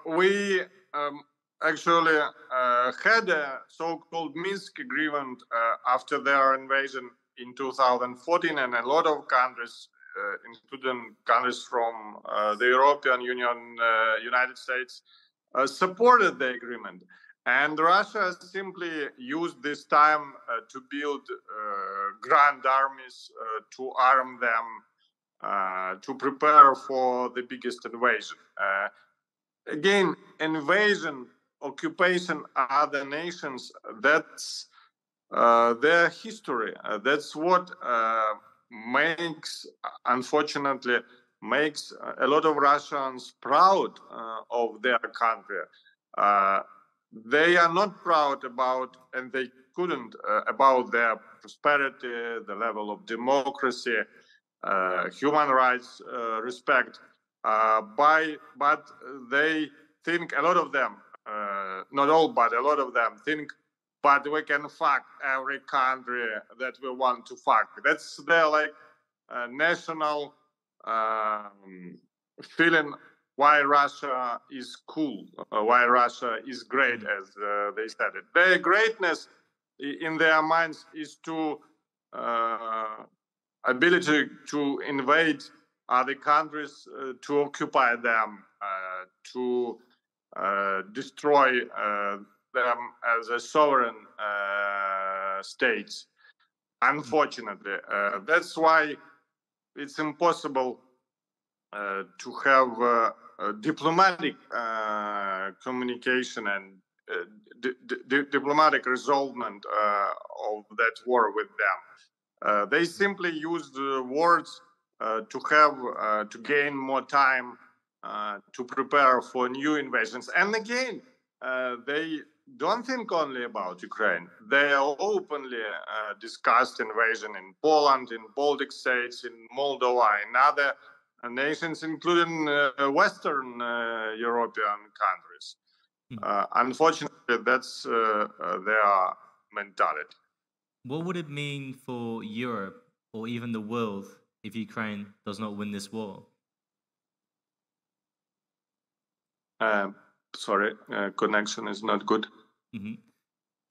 we um, actually uh, had a so-called Minsk agreement uh, after their invasion in 2014, and a lot of countries, uh, including countries from uh, the European Union, uh, United States, uh, supported the agreement. And Russia simply used this time to build grand armies, to arm them, to prepare for the biggest invasion. again, invasion occupation other nations. That's uh, their history. Uh, that's what uh, makes unfortunately makes a lot of russians proud uh, of their country. Uh, they are not proud about and they couldn't uh, about their prosperity the level of democracy human rights respect. By but they think a lot of them uh, not all, but a lot of them think, but we can fuck every country that we want to fuck. That's their like uh, national um, feeling why Russia is cool, uh, why Russia is great, mm. as uh, they said it. Their greatness in their minds is to uh, ability to invade other countries, uh, to occupy them, to uh, Uh, destroy uh, them as a sovereign uh, states. Unfortunately, uh, that's why it's impossible uh, to have diplomatic communication and diplomatic resolvement of that war with them. they simply used words to have to gain more time uh, to prepare for new invasions. And again, uh, they don't think only about Ukraine. They openly uh, discussed invasion in Poland, in Baltic states, in Moldova, in other nations, including uh, Western uh, European countries. Hmm. unfortunately, that's their mentality. What would it mean for Europe or even the world if Ukraine does not win this war? Uh, sorry, uh, connection is not good. Mm-hmm.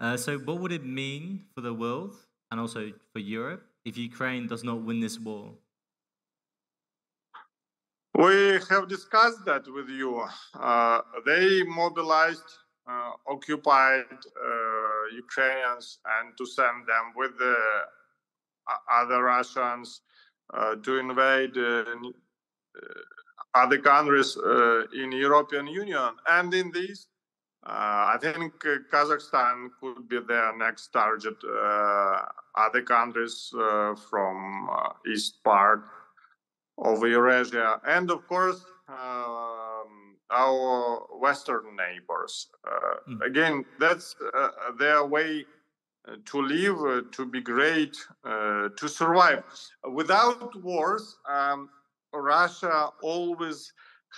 Uh, so, what would it mean for the world and also for Europe if Ukraine does not win this war? We have discussed that with you. Uh, they mobilized uh, occupied uh, Ukrainians and to send them with the other Russians to invade other countries uh, in European Union. And in this, uh, I think uh, Kazakhstan could be their next target. other countries from east part of Eurasia, and of course um, our Western neighbors. Mm. Again, that's their way to live, uh, to be great, uh, to survive. Without wars, um, Russia always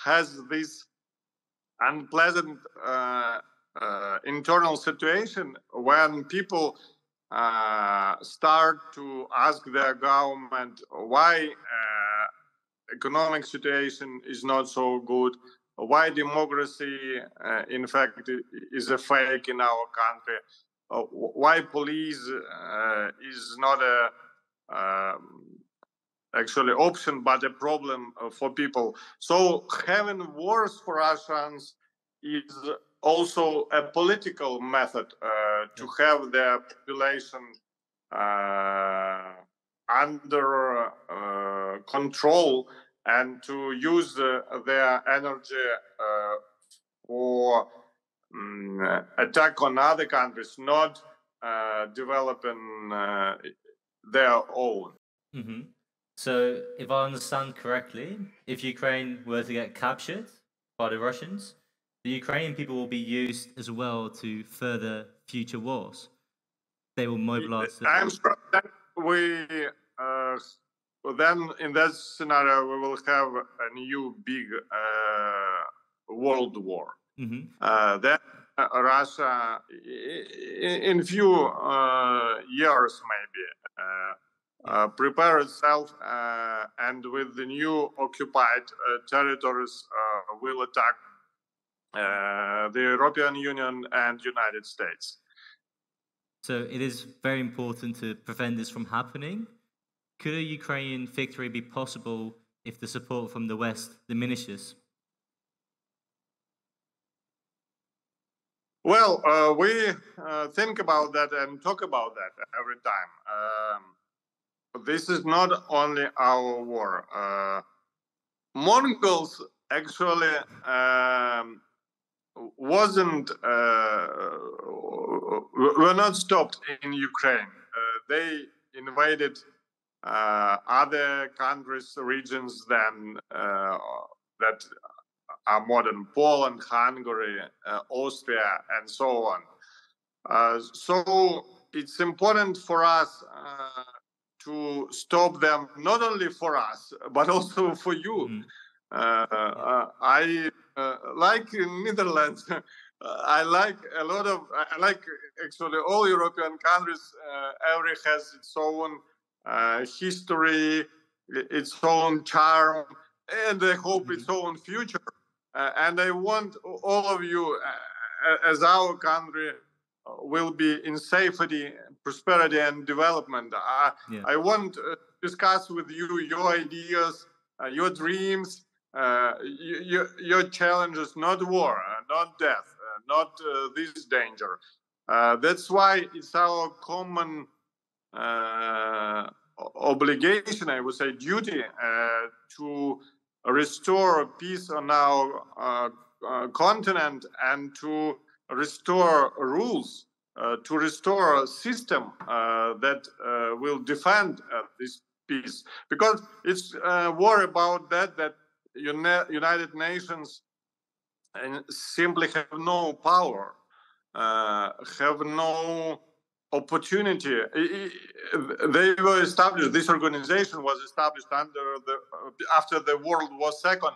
has this unpleasant uh, uh, internal situation when people uh, start to ask their government why economic situation is not so good why democracy uh, in fact is a fake in our country uh, why police uh, is not a um, actually option but a problem uh, for people so having wars for russians is also a political method uh, to have their population uh, under control and to use their energy for um, attack on other countries, not uh, developing uh, their own. Mm-hmm. So, if I understand correctly, if Ukraine were to get captured by the Russians, the Ukrainian people will be used as well to further future wars. They will mobilize. I'm sure that we uh, then in that scenario we will have a new big uh, world war. Mm-hmm. Uh, then uh, Russia, in, in few uh, years maybe, uh, uh, prepare itself and with the new occupied territories will attack the European Union and United States. So it is very important to prevent this from happening. Could a Ukrainian victory be possible if the support from the West diminishes? Well, uh, we uh, think about that and talk about that every time. Um, this is not only our war. Uh, Mongols actually um, wasn't uh, were not stopped in Ukraine. Uh, they invaded uh, other countries, regions than that are modern Poland, Hungary, uh, Austria, and so on. Uh, so it's important for us uh, to stop them, not only for us, but also for you. Mm. I like in Netherlands. I like a lot of. I like actually all European countries. every has its own history, its own charm, and I hope mm-hmm. its own future. Uh, and I want all of you, uh, as our country uh, will be in safety, prosperity, and development. I, yeah. I want to discuss with you your ideas, uh, your dreams, uh, your, your challenges, not war, uh, not death, not this danger. that's why it's our common obligation, I would say, duty to restore peace on our uh, uh, continent and to restore rules, uh, to restore a system uh, that uh, will defend uh, this peace. Because it's war about that, that Uni- United Nations simply have no power, have no opportunity. They were established. This organization was established under the after the World War Second,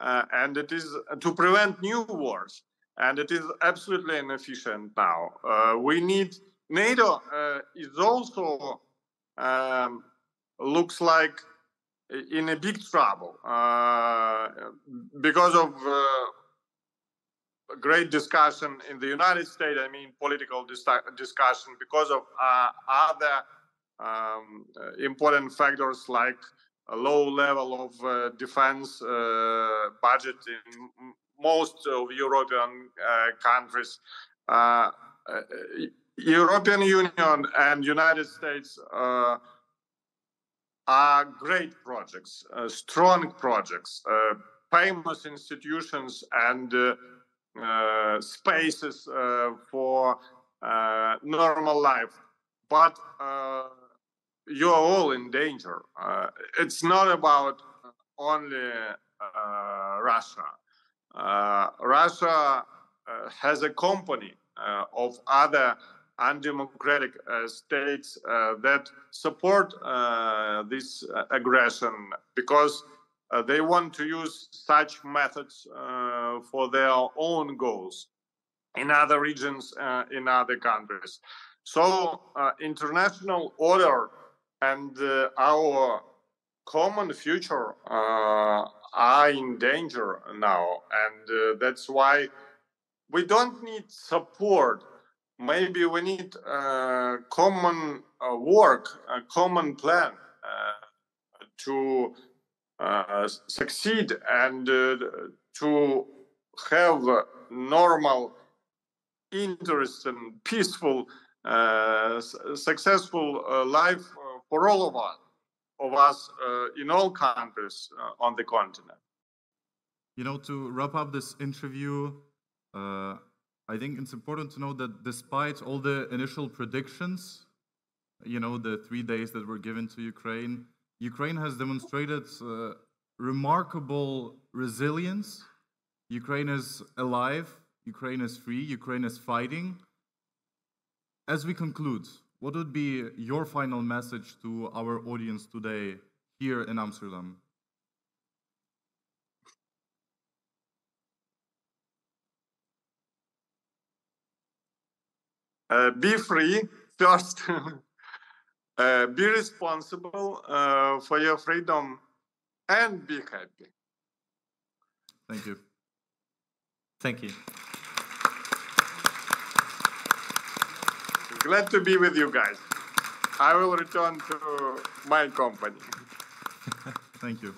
uh, and it is to prevent new wars. And it is absolutely inefficient now. Uh, we need NATO uh, is also um, looks like in a big trouble uh, because of uh, great discussion in the United States. I mean, political dis- discussion because of uh, other um, uh, important factors like a low level of defense budget in most of European uh, countries. Uh, European Union and United States are great projects, strong projects, famous institutions, and uh, spaces uh, for uh, normal life, but you're all in danger. it's not about only Russia. Russia has a company of other undemocratic uh, states uh, that support uh, this uh, aggression because uh, they want to use such methods uh, for their own goals in other regions, uh, in other countries. So, uh, international order and uh, our common future uh, are in danger now, and uh, that's why we don't need support. Maybe we need uh, common uh, work, a common plan to uh, succeed and uh, to have normal, interest and peaceful, uh, successful life for all of us, of us uh, in all countries uh, on the continent. You know, to wrap up this interview, uh, I think it's important to know that despite all the initial predictions, you know, the three days that were given to Ukraine, Ukraine has demonstrated uh, remarkable resilience. Ukraine is alive, Ukraine is free, Ukraine is fighting. As we conclude, what would be your final message to our audience today here in Amsterdam? Uh, be free first. uh, be responsible uh, for your freedom and be happy. Thank you. Thank you. Glad to be with you guys. I will return to my company. Thank you.